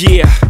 Yeah.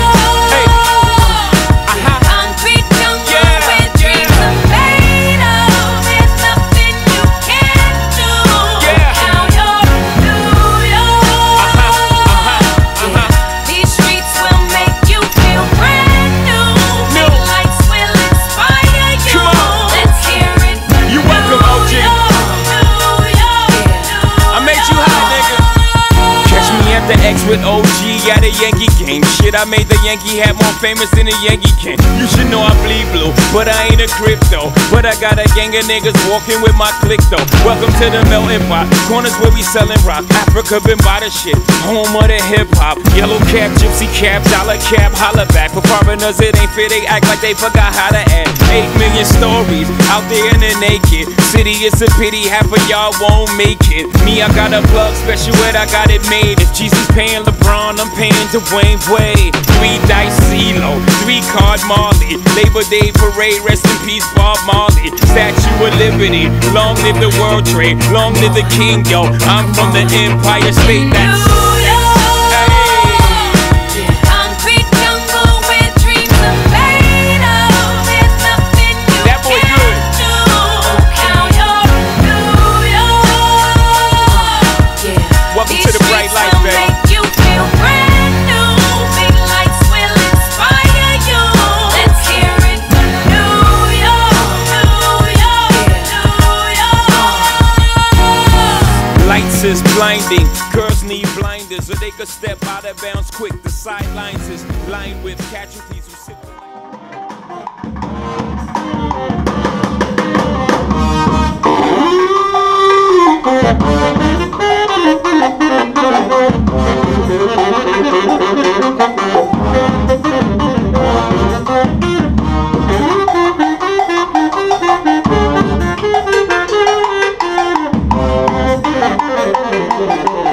At a Yankee game. Shit, I made the Yankee hat more famous than a Yankee can. You should know I bleed blue, but I ain't a crypto. But I got a gang of niggas walking with my click though. Welcome to the melting pot. Corners where we selling rock. Africa been by the shit. Home of the hip hop. Yellow cap, gypsy cap, dollar cap, holla back. For foreigners, it ain't fair. They act like they forgot how to act. Eight million stories out there in the naked city. It's a pity half of y'all won't make it. Me, I got a plug special ed, I got it made. If Jesus paying LeBron, I'm paying Dwayne Wade. Three dice CeeLo, three card Marley. Labor Day parade, rest in peace Bob Marley. Statue of Liberty, long live the World Trade, long live the King, yo. I'm from the Empire State. That's Is blinding, girls need blinders, or they could step out of bounds quick. The sidelines is lined with casualties who Thank.